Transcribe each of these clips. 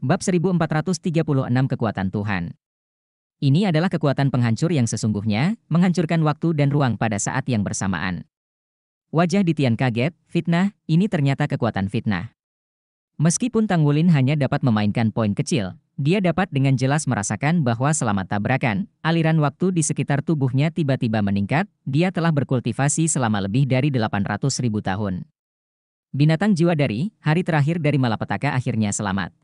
Bab 1436 Kekuatan Tuhan. Ini adalah kekuatan penghancur yang sesungguhnya, menghancurkan waktu dan ruang pada saat yang bersamaan. Wajah Ditian kaget, fitnah, ini ternyata kekuatan fitnah. Meskipun Tanggulin hanya dapat memainkan poin kecil, dia dapat dengan jelas merasakan bahwa selama tabrakan, aliran waktu di sekitar tubuhnya tiba-tiba meningkat, dia telah berkultivasi selama lebih dari 800 ribu tahun. Binatang jiwa dari, hari terakhir dari malapetaka akhirnya selamat.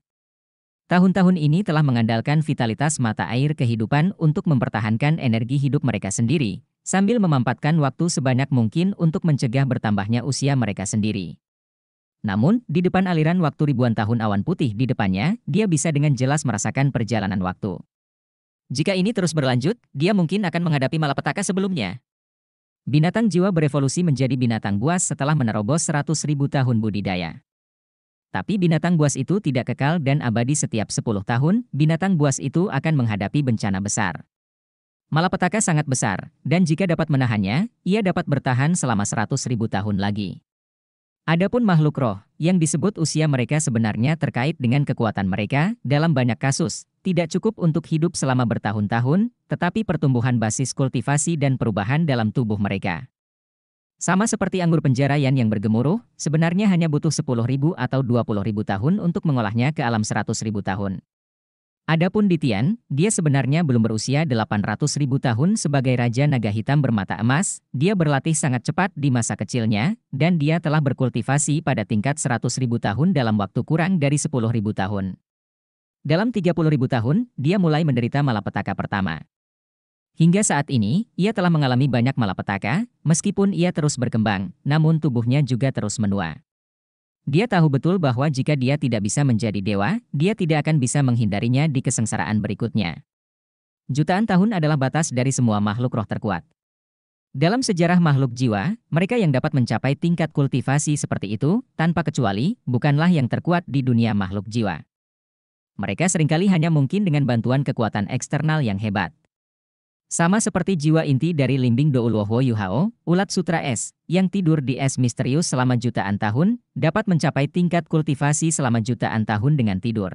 Tahun-tahun ini telah mengandalkan vitalitas mata air kehidupan untuk mempertahankan energi hidup mereka sendiri, sambil memampatkan waktu sebanyak mungkin untuk mencegah bertambahnya usia mereka sendiri. Namun, di depan aliran waktu ribuan tahun awan putih di depannya, dia bisa dengan jelas merasakan perjalanan waktu. Jika ini terus berlanjut, dia mungkin akan menghadapi malapetaka sebelumnya. Binatang jiwa berevolusi menjadi binatang buas setelah menerobos 100 ribu tahun budidaya. Tapi binatang buas itu tidak kekal dan abadi setiap 10 tahun, binatang buas itu akan menghadapi bencana besar. Malapetaka sangat besar, dan jika dapat menahannya, ia dapat bertahan selama 100 ribu tahun lagi. Adapun makhluk roh, yang disebut usia mereka sebenarnya terkait dengan kekuatan mereka, dalam banyak kasus, tidak cukup untuk hidup selama bertahun-tahun, tetapi pertumbuhan basis kultivasi dan perubahan dalam tubuh mereka. Sama seperti anggur penjarayan yang bergemuruh, sebenarnya hanya butuh 10.000 atau 20.000 tahun untuk mengolahnya ke alam 100.000 tahun. Adapun Ditian, dia sebenarnya belum berusia 800.000 tahun sebagai Raja Naga Hitam bermata emas, dia berlatih sangat cepat di masa kecilnya, dan dia telah berkultivasi pada tingkat 100.000 tahun dalam waktu kurang dari 10.000 tahun. Dalam 30.000 tahun, dia mulai menderita malapetaka pertama. Hingga saat ini, ia telah mengalami banyak malapetaka, meskipun ia terus berkembang, namun tubuhnya juga terus menua. Dia tahu betul bahwa jika dia tidak bisa menjadi dewa, dia tidak akan bisa menghindarinya di kesengsaraan berikutnya. Jutaan tahun adalah batas dari semua makhluk roh terkuat. Dalam sejarah makhluk jiwa, mereka yang dapat mencapai tingkat kultivasi seperti itu, tanpa kecuali, bukanlah yang terkuat di dunia makhluk jiwa. Mereka sering kali hanya mungkin dengan bantuan kekuatan eksternal yang hebat. Sama seperti jiwa inti dari Limbing Doulwoho Yuhao, ulat sutra es, yang tidur di es misterius selama jutaan tahun, dapat mencapai tingkat kultivasi selama jutaan tahun dengan tidur.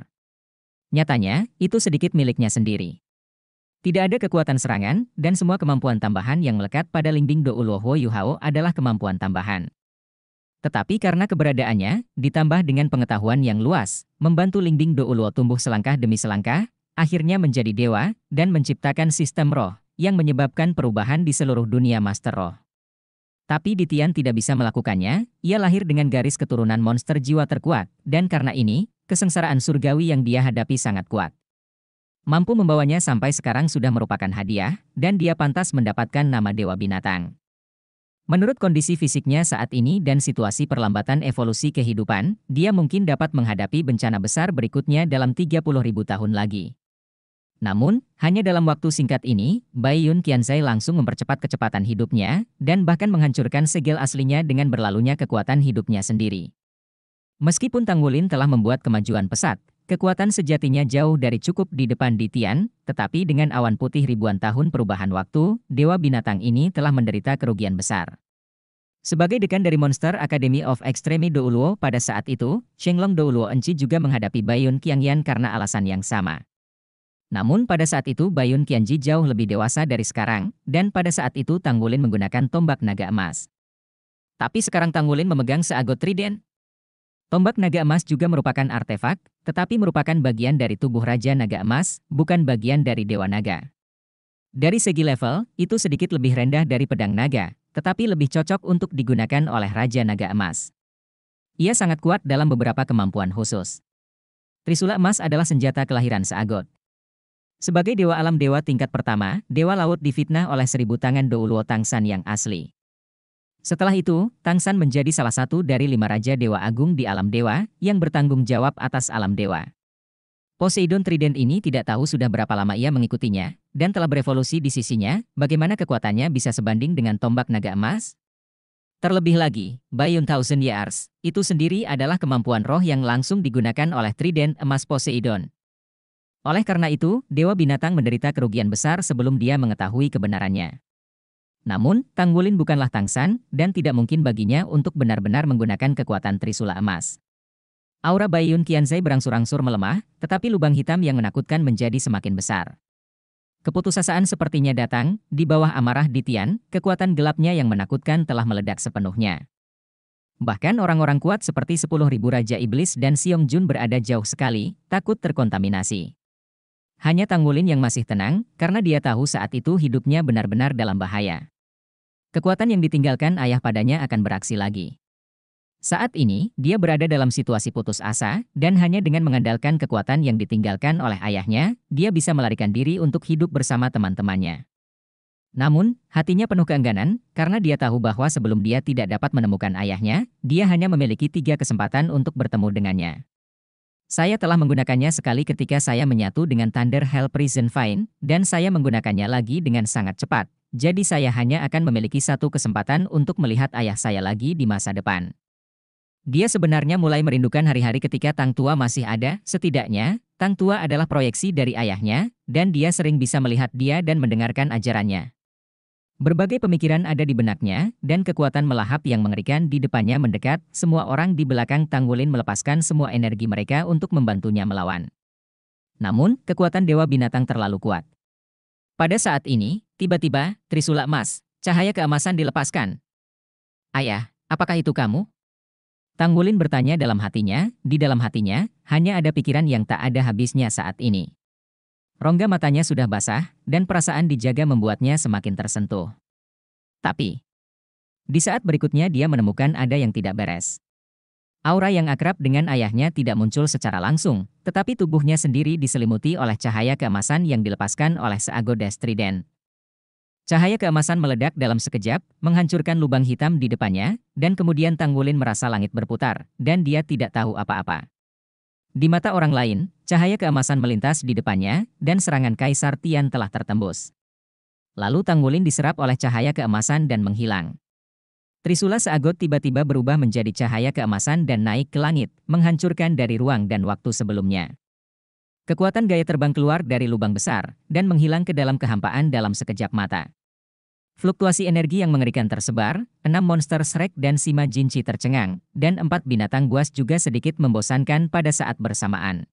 Nyatanya, itu sedikit miliknya sendiri. Tidak ada kekuatan serangan, dan semua kemampuan tambahan yang melekat pada Limbing Doulwoho Yuhao adalah kemampuan tambahan. Tetapi karena keberadaannya, ditambah dengan pengetahuan yang luas, membantu Lingbing Doulwo tumbuh selangkah demi selangkah, akhirnya menjadi dewa, dan menciptakan sistem roh, yang menyebabkan perubahan di seluruh dunia Master Roh. Tapi Ditian tidak bisa melakukannya, ia lahir dengan garis keturunan monster jiwa terkuat, dan karena ini, kesengsaraan surgawi yang dia hadapi sangat kuat. Mampu membawanya sampai sekarang sudah merupakan hadiah, dan dia pantas mendapatkan nama Dewa Binatang. Menurut kondisi fisiknya saat ini dan situasi perlambatan evolusi kehidupan, dia mungkin dapat menghadapi bencana besar berikutnya dalam 30.000 tahun lagi. Namun, hanya dalam waktu singkat ini, Bai Yun Qianzai langsung mempercepat kecepatan hidupnya, dan bahkan menghancurkan segel aslinya dengan berlalunya kekuatan hidupnya sendiri. Meskipun Tang Wulin telah membuat kemajuan pesat, kekuatan sejatinya jauh dari cukup di depan Di Tian, tetapi dengan awan putih ribuan tahun perubahan waktu, Dewa Binatang ini telah menderita kerugian besar. Sebagai dekan dari Monster Academy of Extreme Douluo pada saat itu, Shenglong Douluo Enci juga menghadapi Bayun Qiangyan karena alasan yang sama. Namun pada saat itu Bayun Qianji jauh lebih dewasa dari sekarang, dan pada saat itu Tanggulin menggunakan tombak naga emas. Tapi sekarang Tanggulin memegang seagot trident. Tombak naga emas juga merupakan artefak, tetapi merupakan bagian dari tubuh Raja Naga Emas, bukan bagian dari Dewa Naga. Dari segi level, itu sedikit lebih rendah dari pedang naga, tetapi lebih cocok untuk digunakan oleh Raja Naga Emas. Ia sangat kuat dalam beberapa kemampuan khusus. Trisula emas adalah senjata kelahiran Seagot. Sebagai dewa alam dewa tingkat pertama, dewa laut difitnah oleh seribu tangan Douluo Tangsan yang asli. Setelah itu, Tangsan menjadi salah satu dari lima raja dewa agung di alam dewa, yang bertanggung jawab atas alam dewa. Poseidon Trident ini tidak tahu sudah berapa lama ia mengikutinya, dan telah berevolusi di sisinya, bagaimana kekuatannya bisa sebanding dengan tombak naga emas? Terlebih lagi, Bayun Thousand Years, itu sendiri adalah kemampuan roh yang langsung digunakan oleh Trident emas Poseidon, oleh karena itu, Dewa Binatang menderita kerugian besar sebelum dia mengetahui kebenarannya. Namun, Tanggulin bukanlah Tangsan, dan tidak mungkin baginya untuk benar-benar menggunakan kekuatan Trisula emas. Aura Baiyun Qianzai berangsur-angsur melemah, tetapi lubang hitam yang menakutkan menjadi semakin besar. Keputusasaan sepertinya datang, di bawah amarah Ditian, kekuatan gelapnya yang menakutkan telah meledak sepenuhnya. Bahkan orang-orang kuat seperti 10.000 Raja Iblis dan Siong Jun berada jauh sekali, takut terkontaminasi. Hanya Tanggulin yang masih tenang, karena dia tahu saat itu hidupnya benar-benar dalam bahaya. Kekuatan yang ditinggalkan ayah padanya akan beraksi lagi. Saat ini, dia berada dalam situasi putus asa, dan hanya dengan mengandalkan kekuatan yang ditinggalkan oleh ayahnya, dia bisa melarikan diri untuk hidup bersama teman-temannya. Namun, hatinya penuh keengganan, karena dia tahu bahwa sebelum dia tidak dapat menemukan ayahnya, dia hanya memiliki tiga kesempatan untuk bertemu dengannya. Saya telah menggunakannya sekali ketika saya menyatu dengan Thunder Hell Prison Vine, dan saya menggunakannya lagi dengan sangat cepat, jadi saya hanya akan memiliki satu kesempatan untuk melihat ayah saya lagi di masa depan. Dia sebenarnya mulai merindukan hari-hari ketika Tang Tua masih ada, setidaknya, Tang Tua adalah proyeksi dari ayahnya, dan dia sering bisa melihat dia dan mendengarkan ajarannya. Berbagai pemikiran ada di benaknya, dan kekuatan melahap yang mengerikan di depannya mendekat, semua orang di belakang Tanggulin melepaskan semua energi mereka untuk membantunya melawan. Namun, kekuatan Dewa Binatang terlalu kuat. Pada saat ini, tiba-tiba, Trisula emas, cahaya keemasan dilepaskan. Ayah, apakah itu kamu? Tanggulin bertanya dalam hatinya, di dalam hatinya, hanya ada pikiran yang tak ada habisnya saat ini. Rongga matanya sudah basah, dan perasaan dijaga membuatnya semakin tersentuh. Tapi, di saat berikutnya dia menemukan ada yang tidak beres. Aura yang akrab dengan ayahnya tidak muncul secara langsung, tetapi tubuhnya sendiri diselimuti oleh cahaya keemasan yang dilepaskan oleh seago Trident. Cahaya keemasan meledak dalam sekejap, menghancurkan lubang hitam di depannya, dan kemudian Tanggulin merasa langit berputar, dan dia tidak tahu apa-apa. Di mata orang lain, cahaya keemasan melintas di depannya, dan serangan Kaisar Tian telah tertembus. Lalu Tanggulin diserap oleh cahaya keemasan dan menghilang. Trisula Seagot tiba-tiba berubah menjadi cahaya keemasan dan naik ke langit, menghancurkan dari ruang dan waktu sebelumnya. Kekuatan gaya terbang keluar dari lubang besar, dan menghilang ke dalam kehampaan dalam sekejap mata. Fluktuasi energi yang mengerikan tersebar, enam monster Shrek dan Sima Jinchi tercengang, dan empat binatang buas juga sedikit membosankan pada saat bersamaan.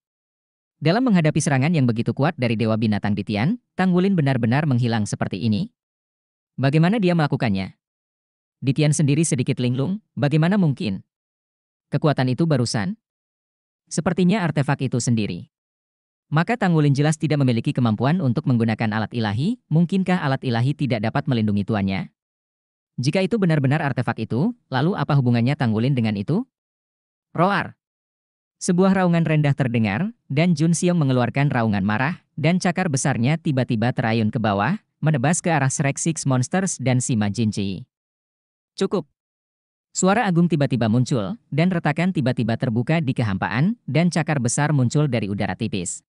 Dalam menghadapi serangan yang begitu kuat dari Dewa Binatang Ditian, Tanggulin benar-benar menghilang seperti ini. Bagaimana dia melakukannya? Ditian sendiri sedikit linglung, bagaimana mungkin? Kekuatan itu barusan? Sepertinya artefak itu sendiri. Maka Tanggulin jelas tidak memiliki kemampuan untuk menggunakan alat ilahi, mungkinkah alat ilahi tidak dapat melindungi tuannya? Jika itu benar-benar artefak itu, lalu apa hubungannya Tanggulin dengan itu? Roar! Sebuah raungan rendah terdengar, dan Jun Xiong mengeluarkan raungan marah, dan cakar besarnya tiba-tiba terayun ke bawah, menebas ke arah Shrek Six Monsters dan Sima Jinchi. Cukup! Suara agung tiba-tiba muncul, dan retakan tiba-tiba terbuka di kehampaan, dan cakar besar muncul dari udara tipis.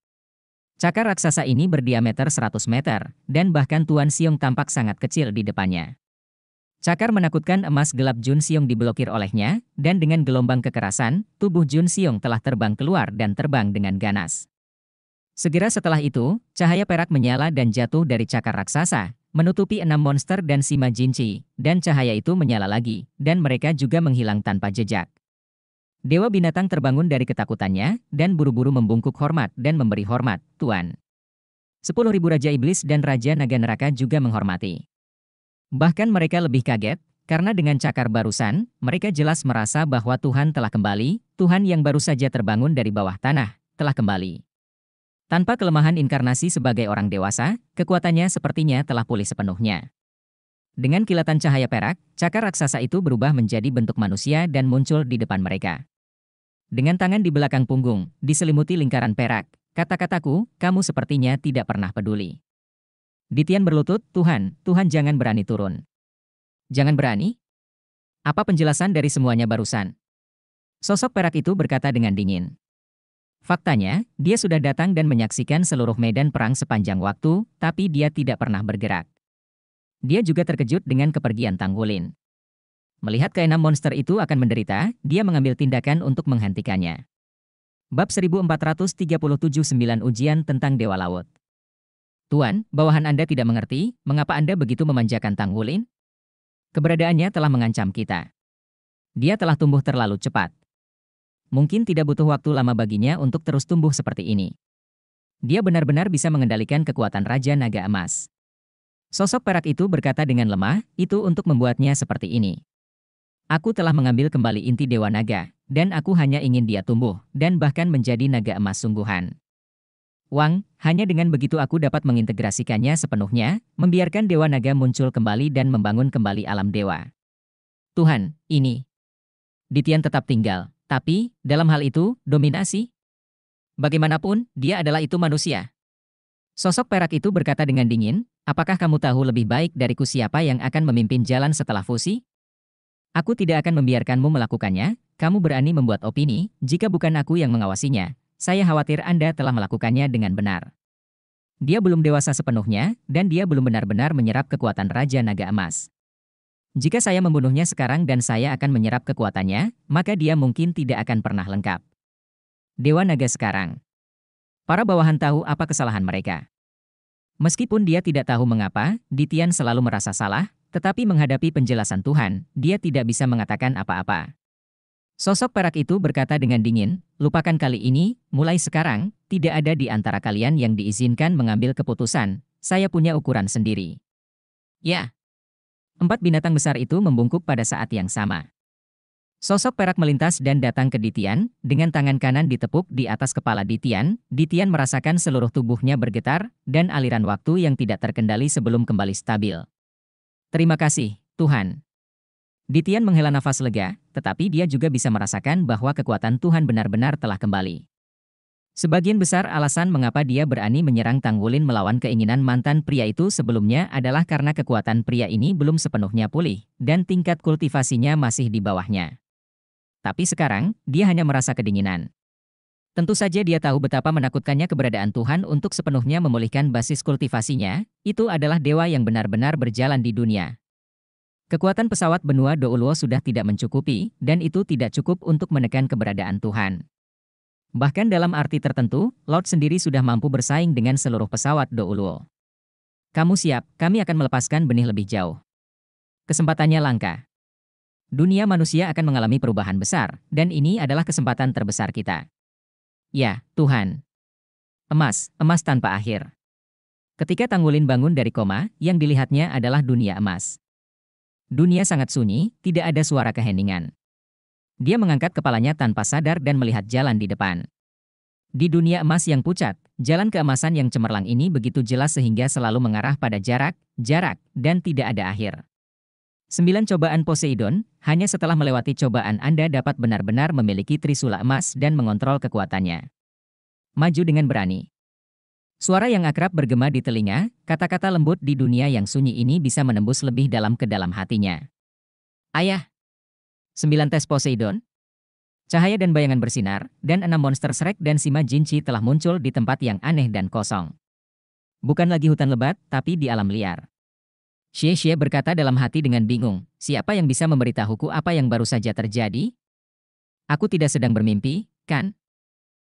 Cakar raksasa ini berdiameter 100 meter, dan bahkan Tuan Siong tampak sangat kecil di depannya. Cakar menakutkan emas gelap Jun Siong diblokir olehnya, dan dengan gelombang kekerasan, tubuh Jun Siong telah terbang keluar dan terbang dengan ganas. Segera setelah itu, cahaya perak menyala dan jatuh dari cakar raksasa, menutupi enam monster dan Sima Jinchi, dan cahaya itu menyala lagi, dan mereka juga menghilang tanpa jejak. Dewa binatang terbangun dari ketakutannya, dan buru-buru membungkuk hormat dan memberi hormat, Tuan. Sepuluh ribu Raja Iblis dan Raja Naga Neraka juga menghormati. Bahkan mereka lebih kaget, karena dengan cakar barusan, mereka jelas merasa bahwa Tuhan telah kembali, Tuhan yang baru saja terbangun dari bawah tanah, telah kembali. Tanpa kelemahan inkarnasi sebagai orang dewasa, kekuatannya sepertinya telah pulih sepenuhnya. Dengan kilatan cahaya perak, cakar raksasa itu berubah menjadi bentuk manusia dan muncul di depan mereka. Dengan tangan di belakang punggung, diselimuti lingkaran perak, kata-kataku, kamu sepertinya tidak pernah peduli. Ditian berlutut, Tuhan, Tuhan jangan berani turun. Jangan berani? Apa penjelasan dari semuanya barusan? Sosok perak itu berkata dengan dingin. Faktanya, dia sudah datang dan menyaksikan seluruh medan perang sepanjang waktu, tapi dia tidak pernah bergerak. Dia juga terkejut dengan kepergian Tanggulin. Melihat keenam monster itu akan menderita, dia mengambil tindakan untuk menghentikannya. Bab 1437-9 Ujian tentang Dewa Laut Tuan, bawahan Anda tidak mengerti, mengapa Anda begitu memanjakan Tang Wulin? Keberadaannya telah mengancam kita. Dia telah tumbuh terlalu cepat. mungkin tidak butuh waktu lama baginya untuk terus tumbuh seperti ini. Dia benar-benar bisa mengendalikan kekuatan Raja Naga Emas. Sosok perak itu berkata dengan lemah, itu untuk membuatnya seperti ini. Aku telah mengambil kembali inti Dewa Naga, dan aku hanya ingin dia tumbuh, dan bahkan menjadi naga emas sungguhan. Wang, hanya dengan begitu aku dapat mengintegrasikannya sepenuhnya, membiarkan Dewa Naga muncul kembali dan membangun kembali alam dewa. Tuhan, ini. Ditian tetap tinggal, tapi, dalam hal itu, dominasi, Bagaimanapun, dia adalah itu manusia. Sosok perak itu berkata dengan dingin, apakah kamu tahu lebih baik dariku siapa yang akan memimpin jalan setelah fusi? Aku tidak akan membiarkanmu melakukannya, kamu berani membuat opini, jika bukan aku yang mengawasinya, saya khawatir Anda telah melakukannya dengan benar. Dia belum dewasa sepenuhnya, dan dia belum benar-benar menyerap kekuatan Raja Naga Emas. Jika saya membunuhnya sekarang dan saya akan menyerap kekuatannya, maka dia mungkin tidak akan pernah lengkap. Dewa Naga sekarang. Para bawahan tahu apa kesalahan mereka. Meskipun dia tidak tahu mengapa, Ditian selalu merasa salah, tetapi menghadapi penjelasan Tuhan, dia tidak bisa mengatakan apa-apa. Sosok perak itu berkata dengan dingin, lupakan kali ini, mulai sekarang, tidak ada di antara kalian yang diizinkan mengambil keputusan, saya punya ukuran sendiri. Ya. Empat binatang besar itu membungkuk pada saat yang sama. Sosok perak melintas dan datang ke Ditian, dengan tangan kanan ditepuk di atas kepala Ditian, Ditian merasakan seluruh tubuhnya bergetar, dan aliran waktu yang tidak terkendali sebelum kembali stabil. Terima kasih, Tuhan. Ditian menghela nafas lega, tetapi dia juga bisa merasakan bahwa kekuatan Tuhan benar-benar telah kembali. Sebagian besar alasan mengapa dia berani menyerang Tanggulin melawan keinginan mantan pria itu sebelumnya adalah karena kekuatan pria ini belum sepenuhnya pulih, dan tingkat kultivasinya masih di bawahnya. Tapi sekarang, dia hanya merasa kedinginan. Tentu saja dia tahu betapa menakutkannya keberadaan Tuhan untuk sepenuhnya memulihkan basis kultivasinya, itu adalah dewa yang benar-benar berjalan di dunia. Kekuatan pesawat benua Douluo sudah tidak mencukupi, dan itu tidak cukup untuk menekan keberadaan Tuhan. Bahkan dalam arti tertentu, Lord sendiri sudah mampu bersaing dengan seluruh pesawat Douluo. Kamu siap, kami akan melepaskan benih lebih jauh. Kesempatannya langka dunia manusia akan mengalami perubahan besar, dan ini adalah kesempatan terbesar kita. Ya, Tuhan. Emas, emas tanpa akhir. Ketika Tanggulin bangun dari koma, yang dilihatnya adalah dunia emas. Dunia sangat sunyi, tidak ada suara keheningan. Dia mengangkat kepalanya tanpa sadar dan melihat jalan di depan. Di dunia emas yang pucat, jalan keemasan yang cemerlang ini begitu jelas sehingga selalu mengarah pada jarak, jarak, dan tidak ada akhir. Sembilan cobaan Poseidon, hanya setelah melewati cobaan Anda dapat benar-benar memiliki trisula emas dan mengontrol kekuatannya. Maju dengan berani. Suara yang akrab bergema di telinga, kata-kata lembut di dunia yang sunyi ini bisa menembus lebih dalam ke dalam hatinya. Ayah. Sembilan tes Poseidon. Cahaya dan bayangan bersinar, dan enam monster Shrek dan Sima Jinchi telah muncul di tempat yang aneh dan kosong. Bukan lagi hutan lebat, tapi di alam liar. Xie Xie berkata dalam hati dengan bingung, siapa yang bisa memberitahuku apa yang baru saja terjadi? Aku tidak sedang bermimpi, kan?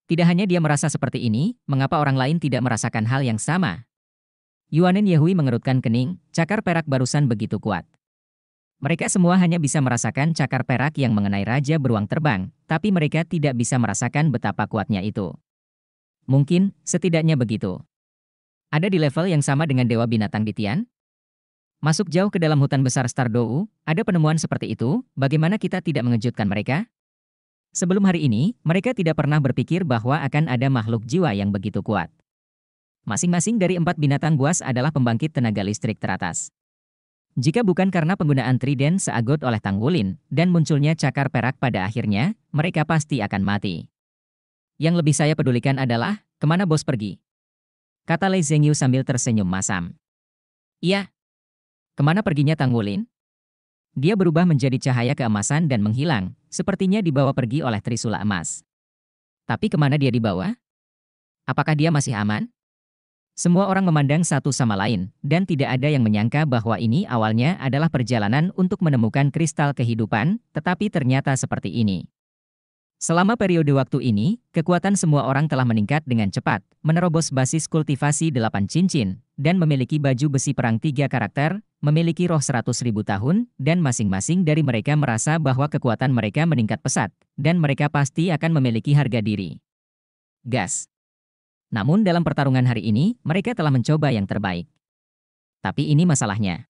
Tidak hanya dia merasa seperti ini, mengapa orang lain tidak merasakan hal yang sama? Yuanen Yehui mengerutkan kening, cakar perak barusan begitu kuat. Mereka semua hanya bisa merasakan cakar perak yang mengenai Raja Beruang Terbang, tapi mereka tidak bisa merasakan betapa kuatnya itu. Mungkin, setidaknya begitu. Ada di level yang sama dengan Dewa Binatang di Tian? Masuk jauh ke dalam hutan besar Stardou, ada penemuan seperti itu, bagaimana kita tidak mengejutkan mereka? Sebelum hari ini, mereka tidak pernah berpikir bahwa akan ada makhluk jiwa yang begitu kuat. Masing-masing dari empat binatang buas adalah pembangkit tenaga listrik teratas. Jika bukan karena penggunaan triden seagot oleh Tanggulin, dan munculnya cakar perak pada akhirnya, mereka pasti akan mati. Yang lebih saya pedulikan adalah, ke mana bos pergi? Kata Lei Zhengyu sambil tersenyum masam. Iya, Ke mana perginya Tanggulin? Dia berubah menjadi cahaya keemasan dan menghilang, sepertinya dibawa pergi oleh Trisula emas. Tapi ke mana dia dibawa? Apakah dia masih aman? Semua orang memandang satu sama lain, dan tidak ada yang menyangka bahwa ini awalnya adalah perjalanan untuk menemukan kristal kehidupan, tetapi ternyata seperti ini. Selama periode waktu ini, kekuatan semua orang telah meningkat dengan cepat, menerobos basis kultivasi delapan cincin, dan memiliki baju besi perang tiga karakter, memiliki roh seratus ribu tahun, dan masing-masing dari mereka merasa bahwa kekuatan mereka meningkat pesat, dan mereka pasti akan memiliki harga diri. Gas. Namun dalam pertarungan hari ini, mereka telah mencoba yang terbaik. Tapi ini masalahnya.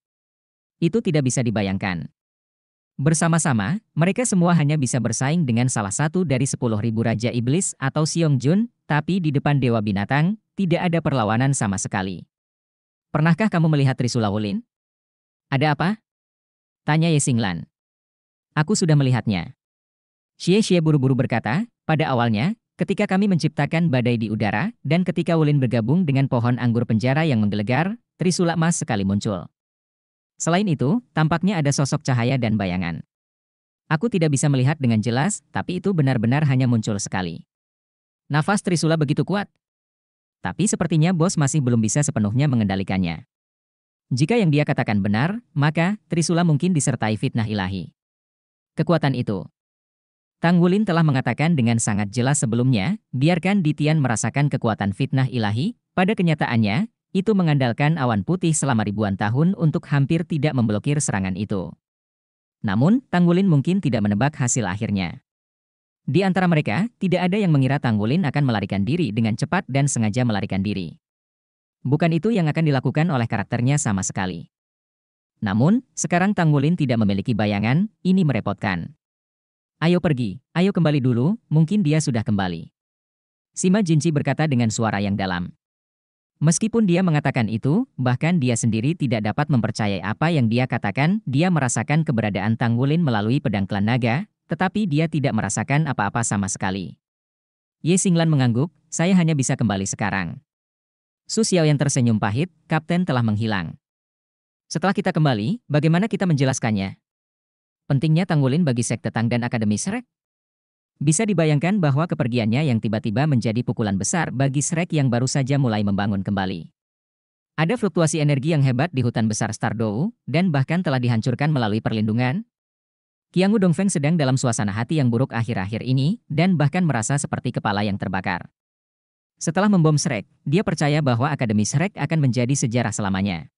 Itu tidak bisa dibayangkan. Bersama-sama, mereka semua hanya bisa bersaing dengan salah satu dari sepuluh ribu Raja Iblis atau Siong Jun, tapi di depan Dewa Binatang, tidak ada perlawanan sama sekali. Pernahkah kamu melihat Trisula Wulin? Ada apa? Tanya Ye Xinglan. Aku sudah melihatnya. Xie Xie buru-buru berkata, pada awalnya, ketika kami menciptakan badai di udara, dan ketika Wulin bergabung dengan pohon anggur penjara yang menggelegar, Trisula emas sekali muncul. Selain itu, tampaknya ada sosok cahaya dan bayangan. Aku tidak bisa melihat dengan jelas, tapi itu benar-benar hanya muncul sekali. Nafas Trisula begitu kuat, tapi sepertinya bos masih belum bisa sepenuhnya mengendalikannya. Jika yang dia katakan benar, maka Trisula mungkin disertai fitnah ilahi. Kekuatan itu. Tang Wulin telah mengatakan dengan sangat jelas sebelumnya, biarkan Ditian merasakan kekuatan fitnah ilahi, pada kenyataannya, itu mengandalkan awan putih selama ribuan tahun untuk hampir tidak memblokir serangan itu. Namun, Tang Wulin mungkin tidak menebak hasil akhirnya. Di antara mereka, tidak ada yang mengira Tanggulin akan melarikan diri dengan cepat dan sengaja melarikan diri. Bukan itu yang akan dilakukan oleh karakternya sama sekali. Namun, sekarang Tanggulin tidak memiliki bayangan, ini merepotkan. Ayo pergi, ayo kembali dulu, mungkin dia sudah kembali. Sima Jinci berkata dengan suara yang dalam. Meskipun dia mengatakan itu, bahkan dia sendiri tidak dapat mempercayai apa yang dia katakan, dia merasakan keberadaan Tanggulin melalui pedang klan naga, tetapi dia tidak merasakan apa-apa sama sekali. Ye Xinglan mengangguk, saya hanya bisa kembali sekarang. Su Xiao yang tersenyum pahit, kapten telah menghilang. Setelah kita kembali, bagaimana kita menjelaskannya? Pentingnya Tanggulin bagi sekte Tang dan Akademi Shrek? Bisa dibayangkan bahwa kepergiannya yang tiba-tiba menjadi pukulan besar bagi Shrek yang baru saja mulai membangun kembali. Ada fluktuasi energi yang hebat di hutan besar Stardou, dan bahkan telah dihancurkan melalui perlindungan, Kiangu Dongfeng sedang dalam suasana hati yang buruk akhir-akhir ini, dan bahkan merasa seperti kepala yang terbakar. Setelah membom Shrek, dia percaya bahwa Akademi Shrek akan menjadi sejarah selamanya.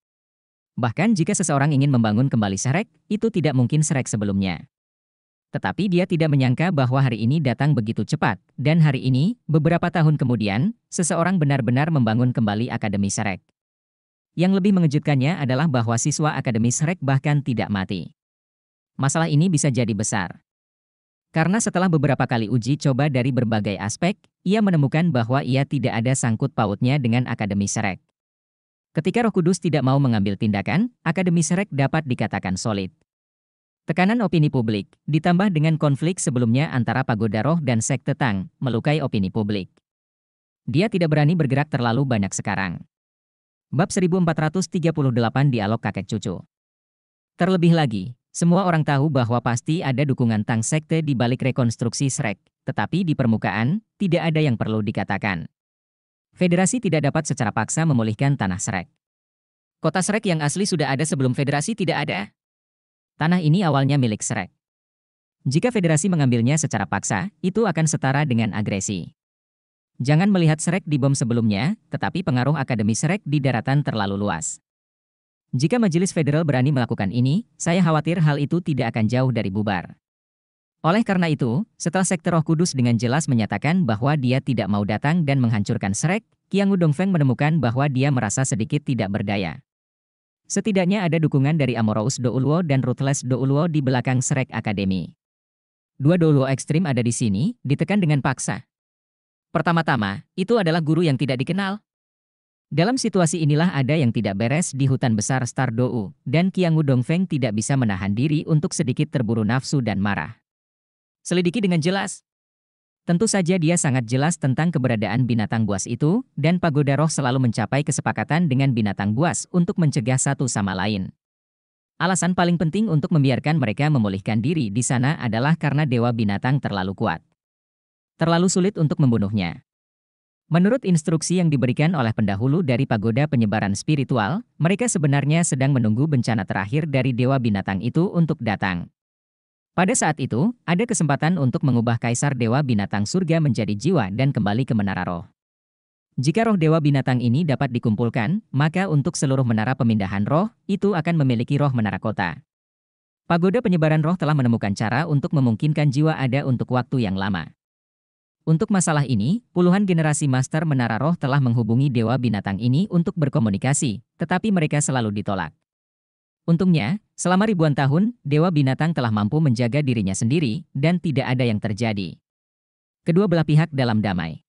Bahkan jika seseorang ingin membangun kembali Shrek, itu tidak mungkin Shrek sebelumnya. Tetapi dia tidak menyangka bahwa hari ini datang begitu cepat, dan hari ini, beberapa tahun kemudian, seseorang benar-benar membangun kembali Akademi Shrek. Yang lebih mengejutkannya adalah bahwa siswa Akademi Shrek bahkan tidak mati masalah ini bisa jadi besar. Karena setelah beberapa kali uji coba dari berbagai aspek, ia menemukan bahwa ia tidak ada sangkut pautnya dengan Akademi Shrek. Ketika Roh Kudus tidak mau mengambil tindakan, Akademi Shrek dapat dikatakan solid. Tekanan opini publik, ditambah dengan konflik sebelumnya antara Pagoda Roh dan Sekte Tang, melukai opini publik. Dia tidak berani bergerak terlalu banyak sekarang. Bab 1438 Dialog Kakek Cucu Terlebih lagi, semua orang tahu bahwa pasti ada dukungan Tang Sekte di balik rekonstruksi Shrek, tetapi di permukaan, tidak ada yang perlu dikatakan. Federasi tidak dapat secara paksa memulihkan tanah Shrek. Kota Shrek yang asli sudah ada sebelum federasi tidak ada. Tanah ini awalnya milik Shrek. Jika federasi mengambilnya secara paksa, itu akan setara dengan agresi. Jangan melihat Shrek di bom sebelumnya, tetapi pengaruh Akademi Shrek di daratan terlalu luas. Jika Majelis Federal berani melakukan ini, saya khawatir hal itu tidak akan jauh dari bubar. Oleh karena itu, setelah Sekte Roh Kudus dengan jelas menyatakan bahwa dia tidak mau datang dan menghancurkan Shrek, Kiang Dongfeng menemukan bahwa dia merasa sedikit tidak berdaya. Setidaknya ada dukungan dari Amorous Doulwo dan Ruthless Doulwo di belakang Shrek Academy. Dua Doulwo ekstrim ada di sini, ditekan dengan paksa. Pertama-tama, itu adalah guru yang tidak dikenal. Dalam situasi inilah ada yang tidak beres di hutan besar Stardou, dan Kiangu Dongfeng tidak bisa menahan diri untuk sedikit terburu nafsu dan marah. Selidiki dengan jelas. Tentu saja dia sangat jelas tentang keberadaan binatang buas itu, dan Pagoda Roh selalu mencapai kesepakatan dengan binatang buas untuk mencegah satu sama lain. Alasan paling penting untuk membiarkan mereka memulihkan diri di sana adalah karena dewa binatang terlalu kuat. Terlalu sulit untuk membunuhnya. Menurut instruksi yang diberikan oleh pendahulu dari pagoda penyebaran spiritual, mereka sebenarnya sedang menunggu bencana terakhir dari dewa binatang itu untuk datang. Pada saat itu, ada kesempatan untuk mengubah kaisar dewa binatang surga menjadi jiwa dan kembali ke menara roh. Jika roh dewa binatang ini dapat dikumpulkan, maka untuk seluruh menara pemindahan roh, itu akan memiliki roh menara kota. Pagoda penyebaran roh telah menemukan cara untuk memungkinkan jiwa ada untuk waktu yang lama. Untuk masalah ini, puluhan generasi master menara roh telah menghubungi dewa binatang ini untuk berkomunikasi, tetapi mereka selalu ditolak. Untungnya, selama ribuan tahun, dewa binatang telah mampu menjaga dirinya sendiri, dan tidak ada yang terjadi. Kedua belah pihak dalam damai.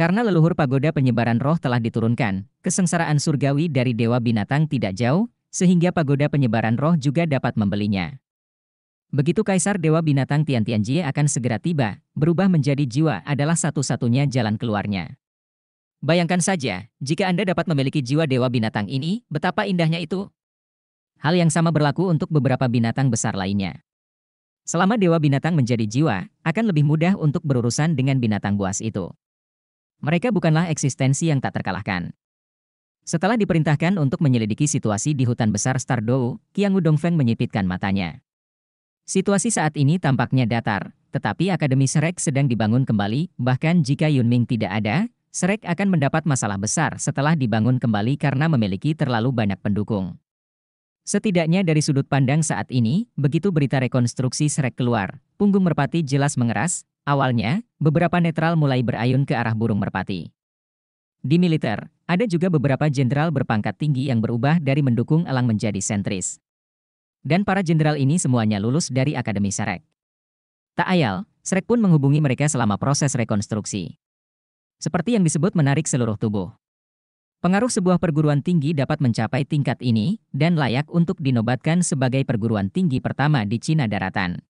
Karena leluhur pagoda penyebaran roh telah diturunkan, kesengsaraan surgawi dari dewa binatang tidak jauh, sehingga pagoda penyebaran roh juga dapat membelinya. Begitu Kaisar Dewa Binatang Tian Tianjie akan segera tiba, berubah menjadi jiwa adalah satu-satunya jalan keluarnya. Bayangkan saja, jika Anda dapat memiliki jiwa Dewa Binatang ini, betapa indahnya itu. Hal yang sama berlaku untuk beberapa binatang besar lainnya. Selama Dewa Binatang menjadi jiwa, akan lebih mudah untuk berurusan dengan binatang buas itu. Mereka bukanlah eksistensi yang tak terkalahkan. Setelah diperintahkan untuk menyelidiki situasi di hutan besar Stardow, Kiang Udongfeng menyipitkan matanya. Situasi saat ini tampaknya datar, tetapi Akademi Shrek sedang dibangun kembali, bahkan jika Yunming tidak ada, Shrek akan mendapat masalah besar setelah dibangun kembali karena memiliki terlalu banyak pendukung. Setidaknya dari sudut pandang saat ini, begitu berita rekonstruksi Shrek keluar, punggung merpati jelas mengeras, Awalnya, beberapa netral mulai berayun ke arah burung merpati. Di militer, ada juga beberapa jenderal berpangkat tinggi yang berubah dari mendukung elang menjadi sentris. Dan para jenderal ini semuanya lulus dari Akademi Shrek. Tak ayal, Shrek pun menghubungi mereka selama proses rekonstruksi. Seperti yang disebut menarik seluruh tubuh. Pengaruh sebuah perguruan tinggi dapat mencapai tingkat ini dan layak untuk dinobatkan sebagai perguruan tinggi pertama di Cina daratan.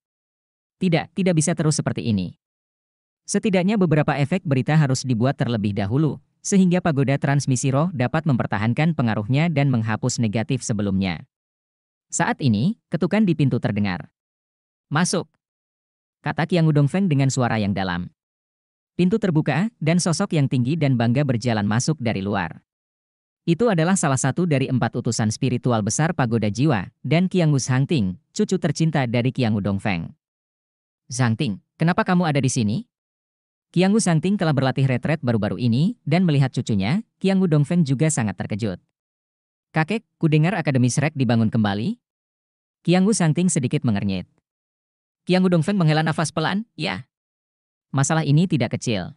Tidak, tidak bisa terus seperti ini. Setidaknya beberapa efek berita harus dibuat terlebih dahulu, sehingga pagoda transmisi roh dapat mempertahankan pengaruhnya dan menghapus negatif sebelumnya. Saat ini, ketukan di pintu terdengar. Masuk! Kata Kiang Udongfeng dengan suara yang dalam. Pintu terbuka, dan sosok yang tinggi dan bangga berjalan masuk dari luar. Itu adalah salah satu dari empat utusan spiritual besar pagoda jiwa, dan Kiang Wus Hangting, cucu tercinta dari Kiang Udongfeng. Zhangting, kenapa kamu ada di sini? Kiang Wu Sangting telah berlatih retret baru-baru ini, dan melihat cucunya, Kiang Wu Dongfeng juga sangat terkejut. Kakek, kudengar Akademi Shrek dibangun kembali? Kiang Wu Sangting sedikit mengernyit. Kiang Wu Dongfeng menghela nafas pelan, ya. Masalah ini tidak kecil.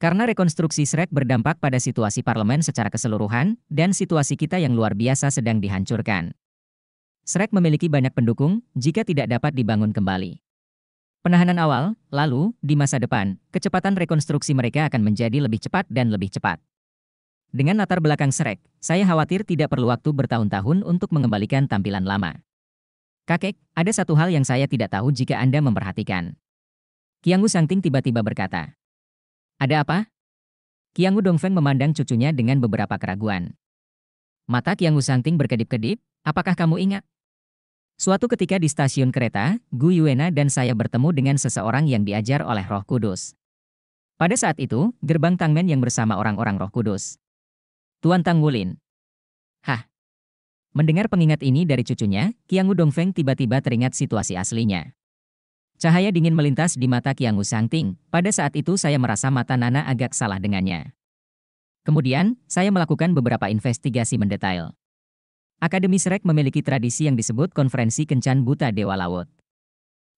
Karena rekonstruksi Shrek berdampak pada situasi parlemen secara keseluruhan, dan situasi kita yang luar biasa sedang dihancurkan. Shrek memiliki banyak pendukung, jika tidak dapat dibangun kembali. Penahanan awal, lalu, di masa depan, kecepatan rekonstruksi mereka akan menjadi lebih cepat dan lebih cepat. Dengan latar belakang Shrek, saya khawatir tidak perlu waktu bertahun-tahun untuk mengembalikan tampilan lama. Kakek, ada satu hal yang saya tidak tahu jika Anda memperhatikan. Kiangu Sangting tiba-tiba berkata. Ada apa? Kiangu Dongfeng memandang cucunya dengan beberapa keraguan. Mata Kiangu Sangting berkedip-kedip, apakah kamu ingat? Suatu ketika di stasiun kereta, Gu Yuena dan saya bertemu dengan seseorang yang diajar oleh Roh Kudus. Pada saat itu, gerbang Tangmen yang bersama orang-orang Roh Kudus. Tuan Tang Wulin. Hah. Mendengar pengingat ini dari cucunya, Kiangu Dongfeng tiba-tiba teringat situasi aslinya. Cahaya dingin melintas di mata Kiangu Sangting. Pada saat itu saya merasa mata Nana agak salah dengannya. Kemudian, saya melakukan beberapa investigasi mendetail. Akademi Shrek memiliki tradisi yang disebut Konferensi Kencan Buta Dewa Laut.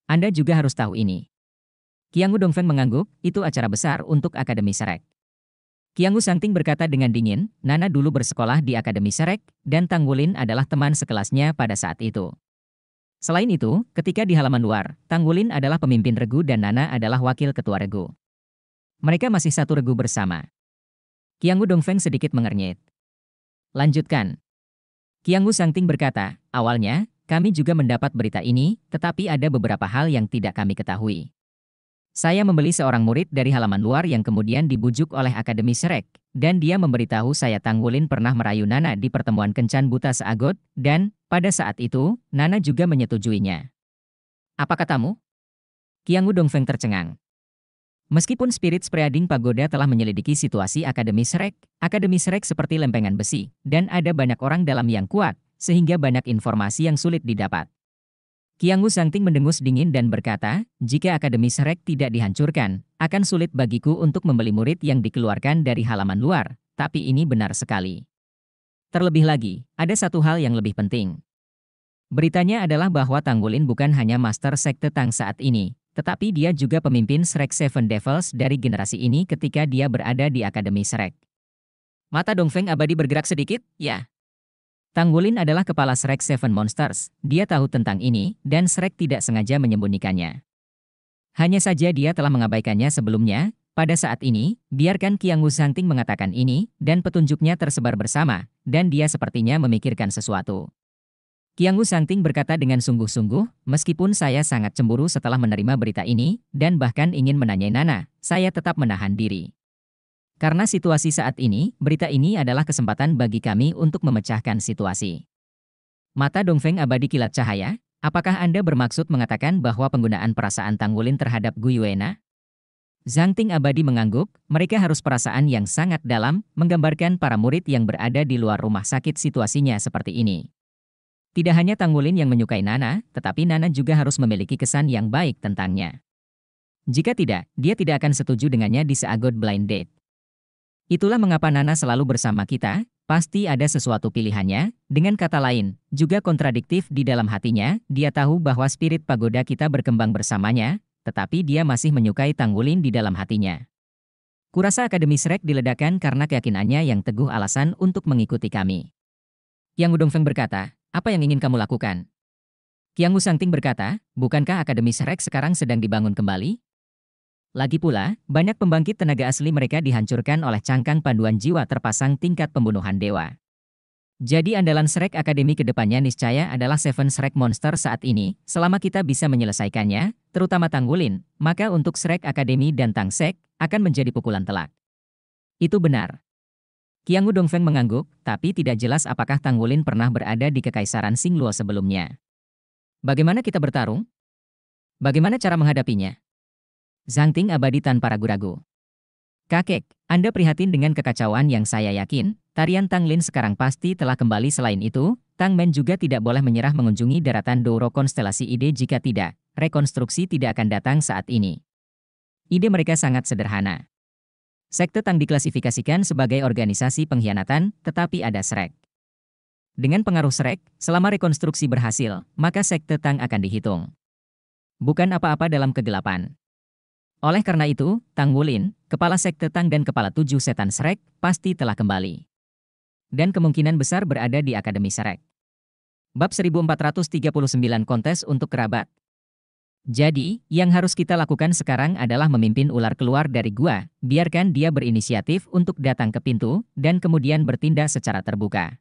Anda juga harus tahu ini. Kiangu Dongfeng mengangguk, itu acara besar untuk Akademi Shrek. Kiangu Sangting berkata dengan dingin, Nana dulu bersekolah di Akademi Shrek, dan Tang Wulin adalah teman sekelasnya pada saat itu. Selain itu, ketika di halaman luar, Tang Wulin adalah pemimpin regu dan Nana adalah wakil ketua regu. Mereka masih satu regu bersama. Kiangu Dongfeng sedikit mengernyit. Lanjutkan, Kiang Wu Sangting berkata, awalnya, kami juga mendapat berita ini, tetapi ada beberapa hal yang tidak kami ketahui. Saya membeli seorang murid dari halaman luar yang kemudian dibujuk oleh Akademi Shrek, dan dia memberitahu saya Tang Wulin pernah merayu Nana di pertemuan kencan buta seagot, dan, pada saat itu, Nana juga menyetujuinya. Apa katamu? Kiang Wu Dongfeng tercengang. Meskipun Spirit Spreading Pagoda telah menyelidiki situasi Akademi Shrek, Akademi Shrek seperti lempengan besi, dan ada banyak orang dalam yang kuat, sehingga banyak informasi yang sulit didapat. Kiang Sangting mendengus dingin dan berkata, jika Akademi Shrek tidak dihancurkan, akan sulit bagiku untuk membeli murid yang dikeluarkan dari halaman luar, tapi ini benar sekali. Terlebih lagi, ada satu hal yang lebih penting. Beritanya adalah bahwa Tanggulin bukan hanya Master Sekte Tang saat ini, tetapi dia juga pemimpin Shrek Seven Devils dari generasi ini ketika dia berada di Akademi Shrek. Mata Dongfeng abadi bergerak sedikit, ya. Tanggulin adalah kepala Shrek Seven Monsters. Dia tahu tentang ini, dan Shrek tidak sengaja menyembunyikannya. Hanya saja dia telah mengabaikannya sebelumnya, pada saat ini, biarkan Kiang Wu Santing mengatakan ini, dan petunjuknya tersebar bersama, dan dia sepertinya memikirkan sesuatu. Kiang Wu Santing berkata dengan sungguh-sungguh, meskipun saya sangat cemburu setelah menerima berita ini, dan bahkan ingin menanyai Nana, saya tetap menahan diri. Karena situasi saat ini, berita ini adalah kesempatan bagi kami untuk memecahkan situasi. Mata Dongfeng abadi kilat cahaya, apakah Anda bermaksud mengatakan bahwa penggunaan perasaan Tanggulin terhadap Gu Yuena? Zhang Ting abadi mengangguk, mereka harus perasaan yang sangat dalam, menggambarkan para murid yang berada di luar rumah sakit situasinya seperti ini. Tidak hanya Tanggulin yang menyukai Nana, tetapi Nana juga harus memiliki kesan yang baik tentangnya. Jika tidak, dia tidak akan setuju dengannya di Seagot Blind Date. Itulah mengapa Nana selalu bersama kita, pasti ada sesuatu pilihannya, dengan kata lain, juga kontradiktif di dalam hatinya, dia tahu bahwa spirit pagoda kita berkembang bersamanya, tetapi dia masih menyukai Tanggulin di dalam hatinya. Kurasa Akademi Shrek diledakkan karena keyakinannya yang teguh alasan untuk mengikuti kami. Yang Udongfeng berkata, apa yang ingin kamu lakukan? Kiang Sangting berkata, bukankah Akademi Shrek sekarang sedang dibangun kembali? Lagi pula, banyak pembangkit tenaga asli mereka dihancurkan oleh cangkang panduan jiwa terpasang tingkat pembunuhan dewa. Jadi andalan Shrek Academy ke depannya niscaya adalah Seven Shrek Monster saat ini, selama kita bisa menyelesaikannya, terutama Tanggulin, maka untuk Shrek Academy dan Tangsek, akan menjadi pukulan telak. Itu benar. Kiang Dongfeng mengangguk, tapi tidak jelas apakah Tanggulin pernah berada di Kekaisaran Singluo sebelumnya. Bagaimana kita bertarung? Bagaimana cara menghadapinya? Zhang Ting abadi tanpa ragu-ragu. Kakek, Anda prihatin dengan kekacauan yang saya yakin, tarian Tang Lin sekarang pasti telah kembali selain itu, Tang Men juga tidak boleh menyerah mengunjungi daratan Douro Konstelasi Ide jika tidak, rekonstruksi tidak akan datang saat ini. Ide mereka sangat sederhana. Sekte Tang diklasifikasikan sebagai organisasi pengkhianatan, tetapi ada Shrek. Dengan pengaruh Shrek, selama rekonstruksi berhasil, maka Sekte Tang akan dihitung. Bukan apa-apa dalam kegelapan. Oleh karena itu, Tang Wulin, kepala sekte Tang dan kepala tujuh setan Shrek, pasti telah kembali. Dan kemungkinan besar berada di Akademi Shrek. Bab 1439 Kontes untuk Kerabat Jadi, yang harus kita lakukan sekarang adalah memimpin ular keluar dari gua, biarkan dia berinisiatif untuk datang ke pintu, dan kemudian bertindak secara terbuka.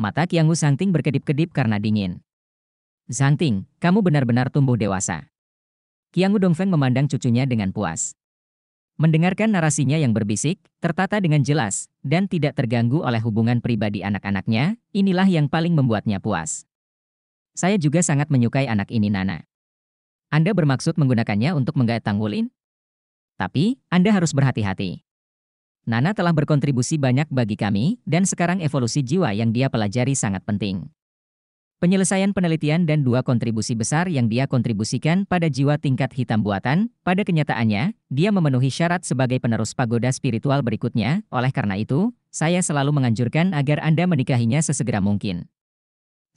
Mata Kianggu Sangting berkedip-kedip karena dingin. Sangting, kamu benar-benar tumbuh dewasa. Kiang Dongfeng memandang cucunya dengan puas. Mendengarkan narasinya yang berbisik, tertata dengan jelas, dan tidak terganggu oleh hubungan pribadi anak-anaknya, inilah yang paling membuatnya puas. Saya juga sangat menyukai anak ini Nana. Anda bermaksud menggunakannya untuk menggait Tanggulin? Tapi, Anda harus berhati-hati. Nana telah berkontribusi banyak bagi kami, dan sekarang evolusi jiwa yang dia pelajari sangat penting. Penyelesaian penelitian dan dua kontribusi besar yang dia kontribusikan pada jiwa tingkat hitam buatan, pada kenyataannya, dia memenuhi syarat sebagai penerus pagoda spiritual berikutnya, oleh karena itu, saya selalu menganjurkan agar Anda menikahinya sesegera mungkin.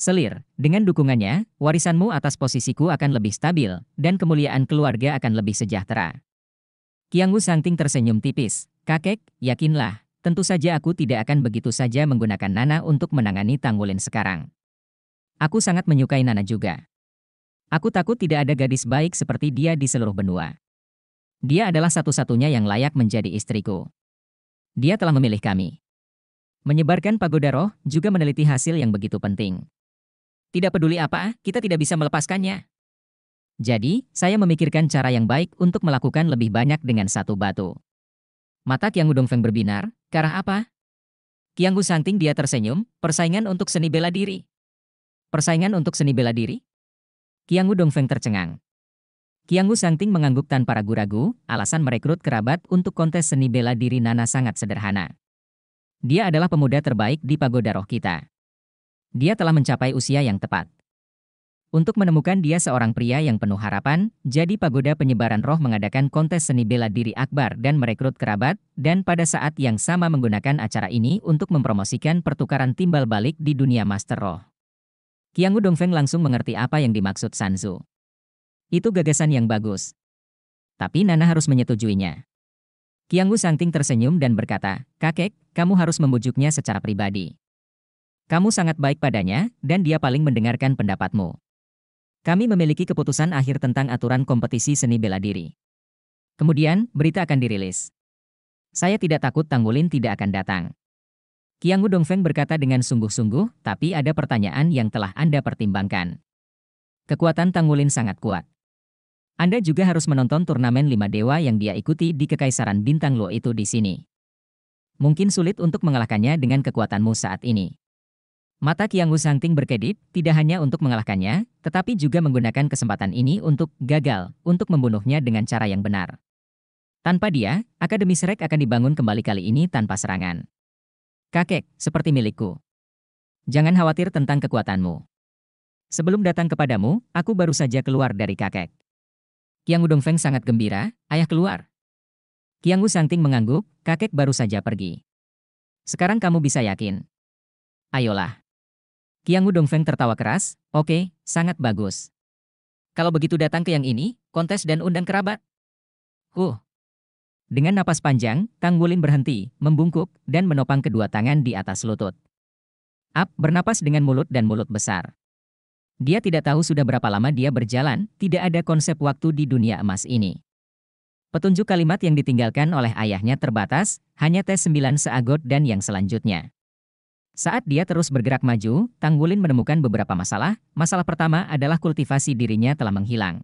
Selir, dengan dukungannya, warisanmu atas posisiku akan lebih stabil, dan kemuliaan keluarga akan lebih sejahtera. Kianggu Sangting tersenyum tipis, kakek, yakinlah, tentu saja aku tidak akan begitu saja menggunakan Nana untuk menangani Tanggulin sekarang. Aku sangat menyukai Nana juga. Aku takut tidak ada gadis baik seperti dia di seluruh benua. Dia adalah satu-satunya yang layak menjadi istriku. Dia telah memilih kami. Menyebarkan pagoda roh juga meneliti hasil yang begitu penting. Tidak peduli apa, kita tidak bisa melepaskannya. Jadi, saya memikirkan cara yang baik untuk melakukan lebih banyak dengan satu batu. Mata Kiang Feng berbinar, ke apa? Kiang Santing dia tersenyum, persaingan untuk seni bela diri. Persaingan untuk seni bela diri? Kiangu Dongfeng tercengang. Kiangu Sangting mengangguk tanpa ragu-ragu, alasan merekrut kerabat untuk kontes seni bela diri Nana sangat sederhana. Dia adalah pemuda terbaik di pagoda roh kita. Dia telah mencapai usia yang tepat. Untuk menemukan dia seorang pria yang penuh harapan, jadi pagoda penyebaran roh mengadakan kontes seni bela diri akbar dan merekrut kerabat, dan pada saat yang sama menggunakan acara ini untuk mempromosikan pertukaran timbal balik di dunia master roh. Kiangu Dongfeng langsung mengerti apa yang dimaksud Sanzu. Itu gagasan yang bagus. Tapi Nana harus menyetujuinya. Kiangu Sangting tersenyum dan berkata, kakek, kamu harus membujuknya secara pribadi. Kamu sangat baik padanya, dan dia paling mendengarkan pendapatmu. Kami memiliki keputusan akhir tentang aturan kompetisi seni bela diri. Kemudian, berita akan dirilis. Saya tidak takut Tanggulin tidak akan datang. Kiangu Dongfeng berkata dengan sungguh-sungguh, tapi ada pertanyaan yang telah Anda pertimbangkan. Kekuatan Tanggulin sangat kuat. Anda juga harus menonton turnamen lima dewa yang dia ikuti di Kekaisaran Bintang Lo itu di sini. Mungkin sulit untuk mengalahkannya dengan kekuatanmu saat ini. Mata Kiang Wu Sangting berkedip, tidak hanya untuk mengalahkannya, tetapi juga menggunakan kesempatan ini untuk gagal, untuk membunuhnya dengan cara yang benar. Tanpa dia, Akademi Shrek akan dibangun kembali kali ini tanpa serangan. Kakek, seperti milikku. Jangan khawatir tentang kekuatanmu. Sebelum datang kepadamu, aku baru saja keluar dari kakek. Kiang Feng sangat gembira, ayah keluar. Kiang Wu Sangting mengangguk, kakek baru saja pergi. Sekarang kamu bisa yakin. Ayolah. Kiang Dongfeng tertawa keras, oke, sangat bagus. Kalau begitu datang ke yang ini, kontes dan undang kerabat. Huh. Dengan napas panjang, Tang Wulin berhenti, membungkuk, dan menopang kedua tangan di atas lutut. Ap bernapas dengan mulut dan mulut besar. Dia tidak tahu sudah berapa lama dia berjalan, tidak ada konsep waktu di dunia emas ini. Petunjuk kalimat yang ditinggalkan oleh ayahnya terbatas, hanya tes sembilan seagot dan yang selanjutnya. Saat dia terus bergerak maju, Tang Wulin menemukan beberapa masalah. Masalah pertama adalah kultivasi dirinya telah menghilang.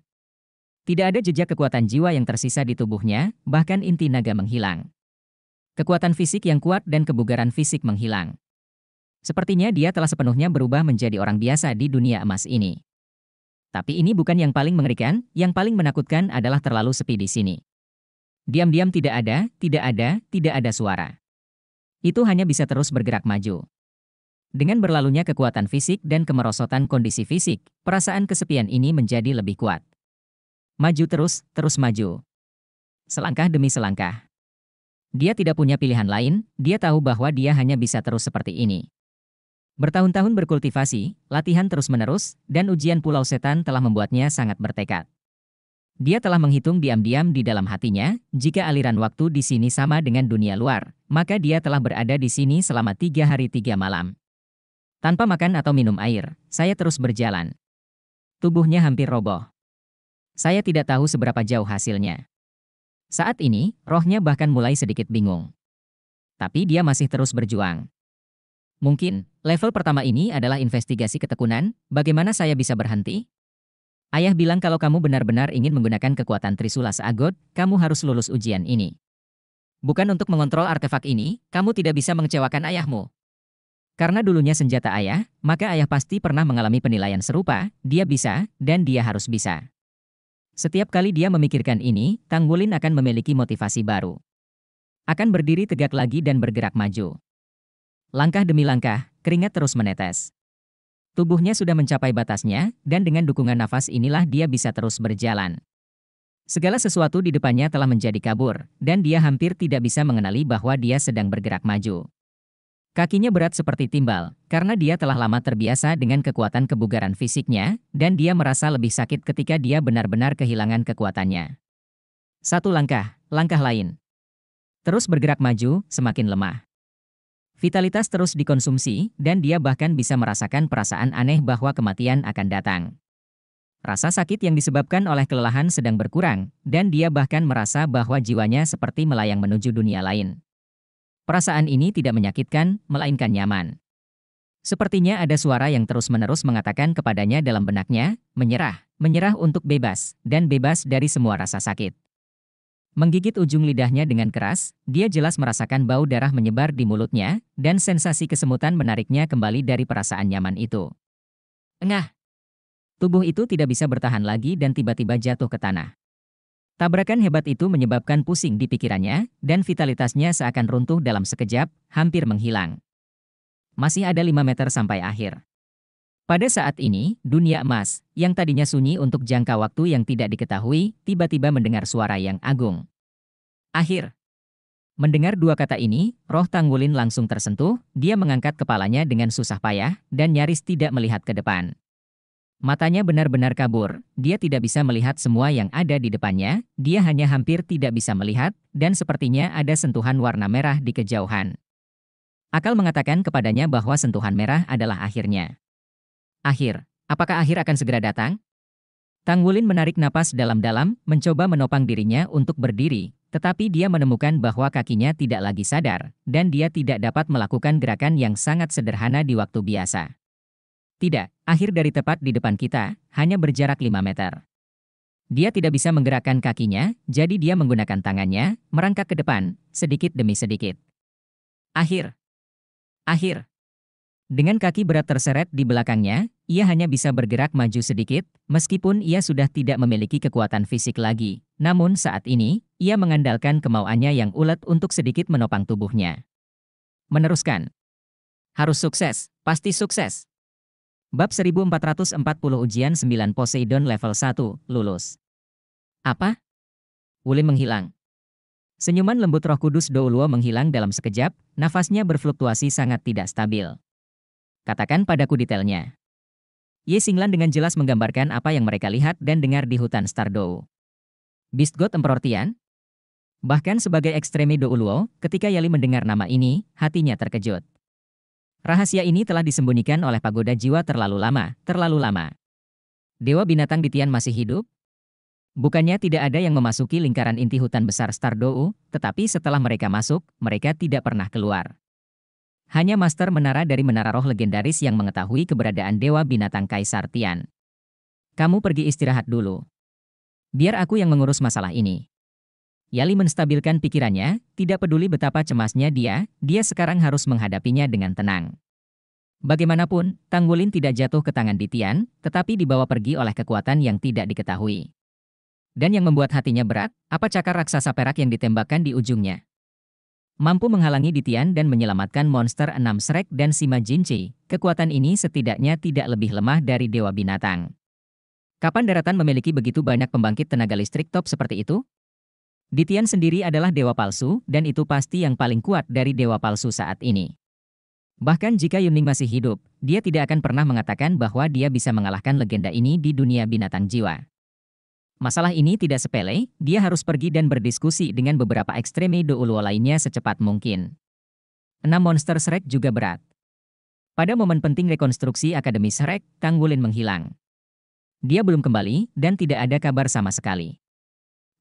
Tidak ada jejak kekuatan jiwa yang tersisa di tubuhnya, bahkan inti naga menghilang. Kekuatan fisik yang kuat dan kebugaran fisik menghilang. Sepertinya dia telah sepenuhnya berubah menjadi orang biasa di dunia emas ini. Tapi ini bukan yang paling mengerikan, yang paling menakutkan adalah terlalu sepi di sini. Diam-diam tidak ada, tidak ada, tidak ada suara. Itu hanya bisa terus bergerak maju. Dengan berlalunya kekuatan fisik dan kemerosotan kondisi fisik, perasaan kesepian ini menjadi lebih kuat. Maju terus, terus maju. Selangkah demi selangkah. Dia tidak punya pilihan lain, dia tahu bahwa dia hanya bisa terus seperti ini. Bertahun-tahun berkultivasi, latihan terus-menerus, dan ujian Pulau Setan telah membuatnya sangat bertekad. Dia telah menghitung diam-diam di dalam hatinya, jika aliran waktu di sini sama dengan dunia luar, maka dia telah berada di sini selama tiga hari tiga malam. Tanpa makan atau minum air, saya terus berjalan. Tubuhnya hampir roboh. Saya tidak tahu seberapa jauh hasilnya. Saat ini, rohnya bahkan mulai sedikit bingung. Tapi dia masih terus berjuang. Mungkin, level pertama ini adalah investigasi ketekunan, bagaimana saya bisa berhenti? Ayah bilang kalau kamu benar-benar ingin menggunakan kekuatan Trisula Seagot, kamu harus lulus ujian ini. Bukan untuk mengontrol artefak ini, kamu tidak bisa mengecewakan ayahmu. Karena dulunya senjata ayah, maka ayah pasti pernah mengalami penilaian serupa, dia bisa, dan dia harus bisa. Setiap kali dia memikirkan ini, Tang Wulin akan memiliki motivasi baru. Akan berdiri tegak lagi dan bergerak maju. Langkah demi langkah, keringat terus menetes. Tubuhnya sudah mencapai batasnya, dan dengan dukungan nafas inilah dia bisa terus berjalan. Segala sesuatu di depannya telah menjadi kabur, dan dia hampir tidak bisa mengenali bahwa dia sedang bergerak maju. Kakinya berat seperti timbal, karena dia telah lama terbiasa dengan kekuatan kebugaran fisiknya, dan dia merasa lebih sakit ketika dia benar-benar kehilangan kekuatannya. Satu langkah, langkah lain. Terus bergerak maju, semakin lemah. Vitalitas terus dikonsumsi, dan dia bahkan bisa merasakan perasaan aneh bahwa kematian akan datang. Rasa sakit yang disebabkan oleh kelelahan sedang berkurang, dan dia bahkan merasa bahwa jiwanya seperti melayang menuju dunia lain. Perasaan ini tidak menyakitkan, melainkan nyaman. Sepertinya ada suara yang terus-menerus mengatakan kepadanya dalam benaknya, menyerah, menyerah untuk bebas, dan bebas dari semua rasa sakit. Menggigit ujung lidahnya dengan keras, dia jelas merasakan bau darah menyebar di mulutnya, dan sensasi kesemutan menariknya kembali dari perasaan nyaman itu. Engah! Tubuh itu tidak bisa bertahan lagi dan tiba-tiba jatuh ke tanah. Tabrakan hebat itu menyebabkan pusing di pikirannya, dan vitalitasnya seakan runtuh dalam sekejap, hampir menghilang. Masih ada lima meter sampai akhir. Pada saat ini, dunia emas, yang tadinya sunyi untuk jangka waktu yang tidak diketahui, tiba-tiba mendengar suara yang agung. Akhir. Mendengar dua kata ini, roh Tanggulin langsung tersentuh, dia mengangkat kepalanya dengan susah payah, dan nyaris tidak melihat ke depan. Matanya benar-benar kabur, dia tidak bisa melihat semua yang ada di depannya, dia hanya hampir tidak bisa melihat, dan sepertinya ada sentuhan warna merah di kejauhan. Akal mengatakan kepadanya bahwa sentuhan merah adalah akhirnya. Akhir, apakah akhir akan segera datang? Tanggulin menarik napas dalam-dalam, mencoba menopang dirinya untuk berdiri, tetapi dia menemukan bahwa kakinya tidak lagi sadar, dan dia tidak dapat melakukan gerakan yang sangat sederhana di waktu biasa. Tidak, akhir dari tepat di depan kita, hanya berjarak 5 meter. Dia tidak bisa menggerakkan kakinya, jadi dia menggunakan tangannya, merangkak ke depan, sedikit demi sedikit. Akhir. Akhir. Dengan kaki berat terseret di belakangnya, ia hanya bisa bergerak maju sedikit, meskipun ia sudah tidak memiliki kekuatan fisik lagi. Namun saat ini, ia mengandalkan kemauannya yang ulet untuk sedikit menopang tubuhnya. Meneruskan. Harus sukses, pasti sukses. Bab 1440 ujian 9 Poseidon level 1, lulus. Apa? Wuli menghilang. Senyuman lembut roh kudus Douluo menghilang dalam sekejap, nafasnya berfluktuasi sangat tidak stabil. Katakan padaku detailnya. Ye Singlan dengan jelas menggambarkan apa yang mereka lihat dan dengar di hutan Stardow. Beast God Emperor Tian? Bahkan sebagai ekstremi Douluo, ketika Yali mendengar nama ini, hatinya terkejut. Rahasia ini telah disembunyikan oleh pagoda jiwa terlalu lama, terlalu lama. Dewa binatang di Tian masih hidup? Bukannya tidak ada yang memasuki lingkaran inti hutan besar Stardow, tetapi setelah mereka masuk, mereka tidak pernah keluar. Hanya Master Menara dari Menara Roh Legendaris yang mengetahui keberadaan Dewa Binatang Kaisar Tian. Kamu pergi istirahat dulu. Biar aku yang mengurus masalah ini. Yali menstabilkan pikirannya, tidak peduli betapa cemasnya dia, dia sekarang harus menghadapinya dengan tenang. Bagaimanapun, Tanggulin tidak jatuh ke tangan Ditian, tetapi dibawa pergi oleh kekuatan yang tidak diketahui. Dan yang membuat hatinya berat, apa cakar raksasa perak yang ditembakkan di ujungnya. Mampu menghalangi Ditian dan menyelamatkan monster enam Shrek dan Sima Jinchi, kekuatan ini setidaknya tidak lebih lemah dari Dewa Binatang. Kapan daratan memiliki begitu banyak pembangkit tenaga listrik top seperti itu? Ditian sendiri adalah dewa palsu, dan itu pasti yang paling kuat dari dewa palsu saat ini. Bahkan jika Yuning masih hidup, dia tidak akan pernah mengatakan bahwa dia bisa mengalahkan legenda ini di dunia binatang jiwa. Masalah ini tidak sepele, dia harus pergi dan berdiskusi dengan beberapa ekstremi douluo lainnya secepat mungkin. Enam monster Shrek juga berat. Pada momen penting rekonstruksi Akademi Shrek, Kang Wulin menghilang. Dia belum kembali, dan tidak ada kabar sama sekali.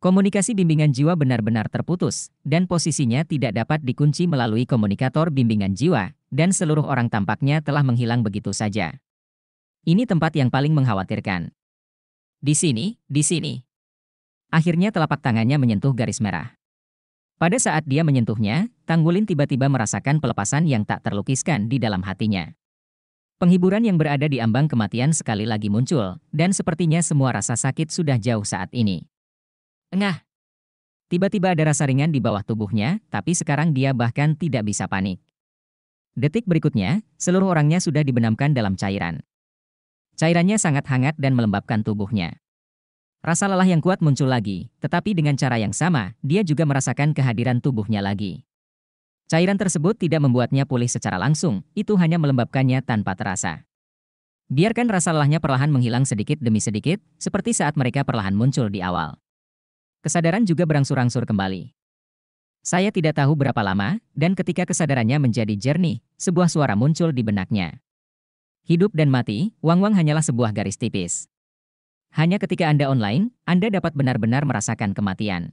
Komunikasi bimbingan jiwa benar-benar terputus, dan posisinya tidak dapat dikunci melalui komunikator bimbingan jiwa, dan seluruh orang tampaknya telah menghilang begitu saja. Ini tempat yang paling mengkhawatirkan. Di sini, di sini. Akhirnya telapak tangannya menyentuh garis merah. Pada saat dia menyentuhnya, Tanggulin tiba-tiba merasakan pelepasan yang tak terlukiskan di dalam hatinya. Penghiburan yang berada di ambang kematian sekali lagi muncul, dan sepertinya semua rasa sakit sudah jauh saat ini. Engah. Tiba-tiba ada rasa ringan di bawah tubuhnya, tapi sekarang dia bahkan tidak bisa panik. Detik berikutnya, seluruh orangnya sudah dibenamkan dalam cairan. Cairannya sangat hangat dan melembabkan tubuhnya. Rasa lelah yang kuat muncul lagi, tetapi dengan cara yang sama, dia juga merasakan kehadiran tubuhnya lagi. Cairan tersebut tidak membuatnya pulih secara langsung, itu hanya melembabkannya tanpa terasa. Biarkan rasa lelahnya perlahan menghilang sedikit demi sedikit, seperti saat mereka perlahan muncul di awal. Kesadaran juga berangsur-angsur kembali. Saya tidak tahu berapa lama, dan ketika kesadarannya menjadi jernih, sebuah suara muncul di benaknya. Hidup dan mati, Wang-Wang hanyalah sebuah garis tipis. Hanya ketika Anda online, Anda dapat benar-benar merasakan kematian.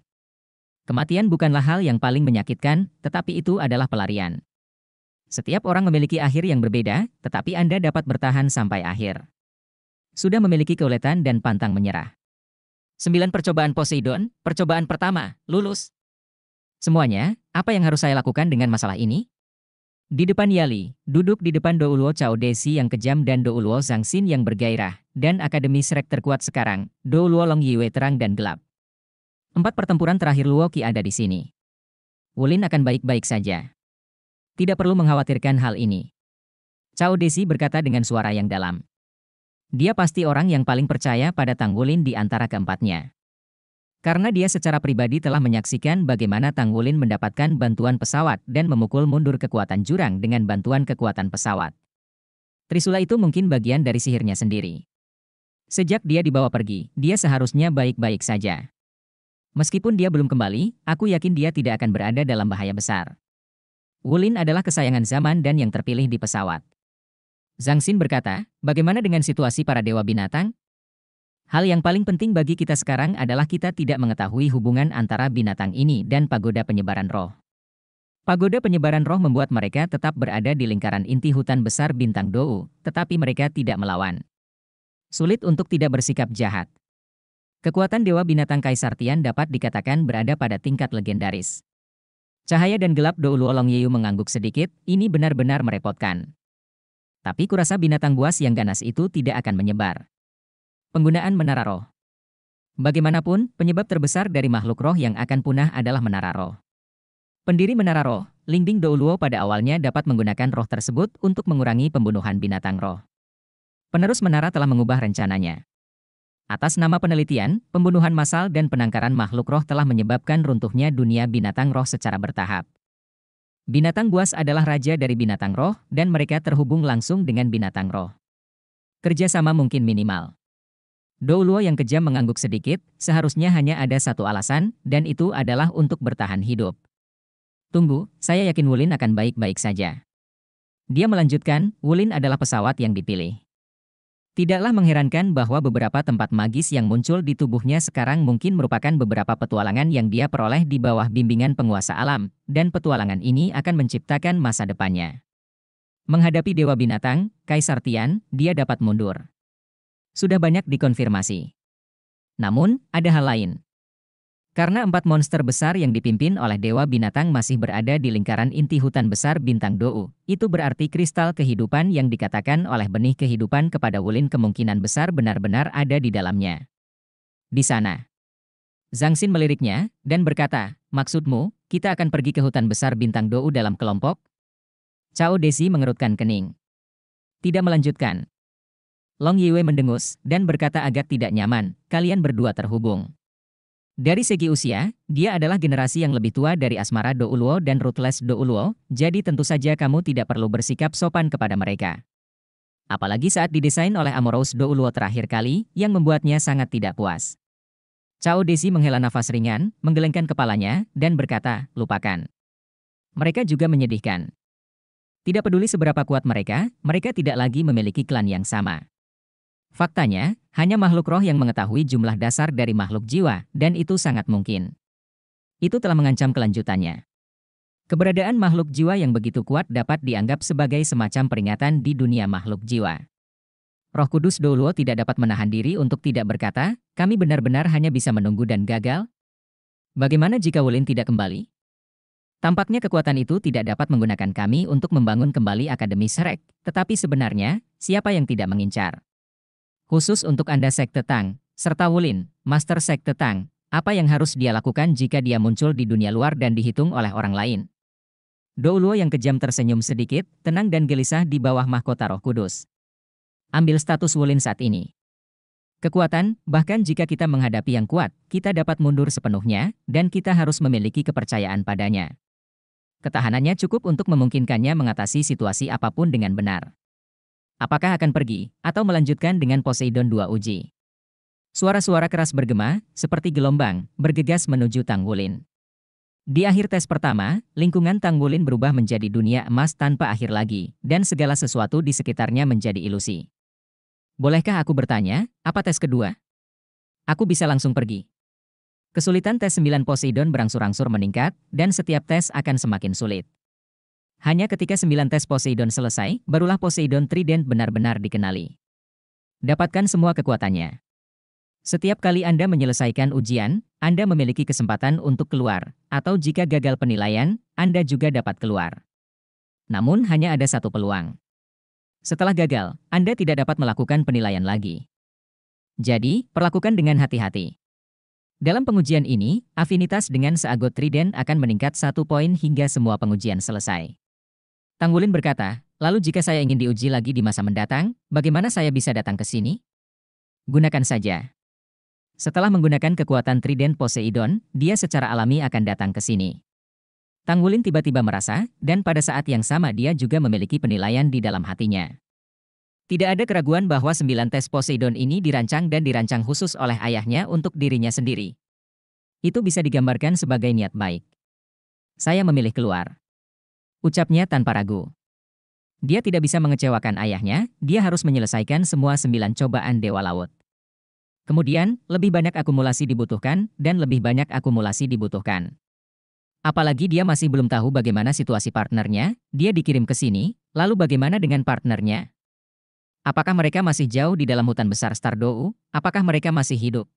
Kematian bukanlah hal yang paling menyakitkan, tetapi itu adalah pelarian. Setiap orang memiliki akhir yang berbeda, tetapi Anda dapat bertahan sampai akhir. Sudah memiliki keuletan dan pantang menyerah. Sembilan percobaan Poseidon, percobaan pertama, lulus. Semuanya, apa yang harus saya lakukan dengan masalah ini? Di depan Yali, duduk di depan Douluo Chao Desi yang kejam dan Douluo Zhang Xin yang bergairah, dan Akademi Shrek terkuat sekarang, Douluo Long Yiwei terang dan gelap. Empat pertempuran terakhir Luo Qi ada di sini. Wulin akan baik-baik saja. Tidak perlu mengkhawatirkan hal ini. Chao Desi berkata dengan suara yang dalam. Dia pasti orang yang paling percaya pada Tanggulin di antara keempatnya. Karena dia secara pribadi telah menyaksikan bagaimana Tanggulin mendapatkan bantuan pesawat dan memukul mundur kekuatan jurang dengan bantuan kekuatan pesawat. Trisula itu mungkin bagian dari sihirnya sendiri. Sejak dia dibawa pergi, dia seharusnya baik-baik saja. Meskipun dia belum kembali, aku yakin dia tidak akan berada dalam bahaya besar. Wulin adalah kesayangan zaman dan yang terpilih di pesawat. Zhang Xin berkata, bagaimana dengan situasi para dewa binatang? Hal yang paling penting bagi kita sekarang adalah kita tidak mengetahui hubungan antara binatang ini dan pagoda penyebaran roh. Pagoda penyebaran roh membuat mereka tetap berada di lingkaran inti hutan besar bintang Dou, tetapi mereka tidak melawan. Sulit untuk tidak bersikap jahat. Kekuatan Dewa Binatang Kaisar Tian dapat dikatakan berada pada tingkat legendaris. Cahaya dan gelap Dou Olong Yeyu mengangguk sedikit, ini benar-benar merepotkan. Tapi kurasa binatang buas yang ganas itu tidak akan menyebar. Penggunaan menara roh. Bagaimanapun, penyebab terbesar dari makhluk roh yang akan punah adalah menara roh. Pendiri menara roh, Lingbing Douluo pada awalnya dapat menggunakan roh tersebut untuk mengurangi pembunuhan binatang roh. Penerus menara telah mengubah rencananya. Atas nama penelitian, pembunuhan massal dan penangkaran makhluk roh telah menyebabkan runtuhnya dunia binatang roh secara bertahap. Binatang buas adalah raja dari binatang roh, dan mereka terhubung langsung dengan binatang roh. Kerjasama mungkin minimal. Douluo yang kejam mengangguk sedikit, seharusnya hanya ada satu alasan, dan itu adalah untuk bertahan hidup. Tunggu, saya yakin Wulin akan baik-baik saja. Dia melanjutkan, Wulin adalah pesawat yang dipilih. Tidaklah mengherankan bahwa beberapa tempat magis yang muncul di tubuhnya sekarang mungkin merupakan beberapa petualangan yang dia peroleh di bawah bimbingan penguasa alam, dan petualangan ini akan menciptakan masa depannya. Menghadapi Dewa Binatang, Kaisar Tian, dia dapat mundur. Sudah banyak dikonfirmasi. Namun, ada hal lain. Karena empat monster besar yang dipimpin oleh Dewa Binatang masih berada di lingkaran inti hutan besar bintang Dou, itu berarti kristal kehidupan yang dikatakan oleh benih kehidupan kepada Wulin kemungkinan besar benar-benar ada di dalamnya. Di sana. Zhang Xin meliriknya, dan berkata, maksudmu, kita akan pergi ke hutan besar bintang Dou dalam kelompok? Cao Desi mengerutkan kening. Tidak melanjutkan. Long Yiwei mendengus, dan berkata agak tidak nyaman, kalian berdua terhubung. Dari segi usia, dia adalah generasi yang lebih tua dari Asmara Douluo dan Ruthless Douluo, jadi tentu saja kamu tidak perlu bersikap sopan kepada mereka. Apalagi saat didesain oleh Amorous Douluo terakhir kali, yang membuatnya sangat tidak puas. Cao Desi menghela nafas ringan, menggelengkan kepalanya, dan berkata, lupakan. Mereka juga menyedihkan. Tidak peduli seberapa kuat mereka, mereka tidak lagi memiliki klan yang sama. Faktanya, hanya makhluk roh yang mengetahui jumlah dasar dari makhluk jiwa, dan itu sangat mungkin. Itu telah mengancam kelanjutannya. Keberadaan makhluk jiwa yang begitu kuat dapat dianggap sebagai semacam peringatan di dunia makhluk jiwa. Roh Kudus Doluo tidak dapat menahan diri untuk tidak berkata, kami benar-benar hanya bisa menunggu dan gagal? Bagaimana jika Wulin tidak kembali? Tampaknya kekuatan itu tidak dapat menggunakan kami untuk membangun kembali Akademi Shrek, tetapi sebenarnya, siapa yang tidak mengincar? Khusus untuk Anda Sekte Tang, serta Wulin, Master Sekte Tang, apa yang harus dia lakukan jika dia muncul di dunia luar dan dihitung oleh orang lain? Douluo yang kejam tersenyum sedikit, tenang dan gelisah di bawah mahkota roh kudus. Ambil status Wulin saat ini. Kekuatan, bahkan jika kita menghadapi yang kuat, kita dapat mundur sepenuhnya, dan kita harus memiliki kepercayaan padanya. Ketahanannya cukup untuk memungkinkannya mengatasi situasi apa pun dengan benar. Apakah akan pergi, atau melanjutkan dengan Poseidon 2 uji? Suara-suara keras bergema, seperti gelombang, bergegas menuju Tanggulin. Di akhir tes pertama, lingkungan Tanggulin berubah menjadi dunia emas tanpa akhir lagi, dan segala sesuatu di sekitarnya menjadi ilusi. Bolehkah aku bertanya, apa tes kedua? Aku bisa langsung pergi. Kesulitan tes 9 Poseidon berangsur-angsur meningkat, dan setiap tes akan semakin sulit. Hanya ketika sembilan tes Poseidon selesai, barulah Poseidon Trident benar-benar dikenali. Dapatkan semua kekuatannya. Setiap kali Anda menyelesaikan ujian, Anda memiliki kesempatan untuk keluar, atau jika gagal penilaian, Anda juga dapat keluar. Namun hanya ada satu peluang. Setelah gagal, Anda tidak dapat melakukan penilaian lagi. Jadi, perlakukan dengan hati-hati. Dalam pengujian ini, afinitas dengan seagot Trident akan meningkat satu poin hingga semua pengujian selesai. Tanggulin berkata, Lalu jika saya ingin diuji lagi di masa mendatang, bagaimana saya bisa datang ke sini? Gunakan saja. Setelah menggunakan kekuatan Trident Poseidon, dia secara alami akan datang ke sini. Tanggulin tiba-tiba merasa, dan pada saat yang sama dia juga memiliki penilaian di dalam hatinya. Tidak ada keraguan bahwa sembilan tes Poseidon ini dirancang dan dirancang khusus oleh ayahnya untuk dirinya sendiri. Itu bisa digambarkan sebagai niat baik. Saya memilih keluar. Ucapnya tanpa ragu. Dia tidak bisa mengecewakan ayahnya, dia harus menyelesaikan semua sembilan cobaan Dewa Laut. Kemudian, lebih banyak akumulasi dibutuhkan, dan lebih banyak akumulasi dibutuhkan. Apalagi dia masih belum tahu bagaimana situasi partnernya, dia dikirim ke sini, lalu bagaimana dengan partnernya? Apakah mereka masih jauh di dalam hutan besar Stardou? Apakah mereka masih hidup?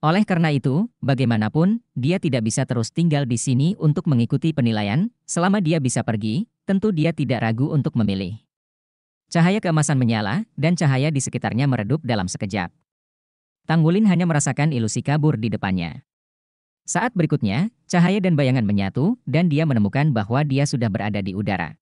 Oleh karena itu, bagaimanapun, dia tidak bisa terus tinggal di sini untuk mengikuti penilaian, selama dia bisa pergi, tentu dia tidak ragu untuk memilih. Cahaya keemasan menyala, dan cahaya di sekitarnya meredup dalam sekejap. Tanggulin hanya merasakan ilusi kabur di depannya. Saat berikutnya, cahaya dan bayangan menyatu, dan dia menemukan bahwa dia sudah berada di udara.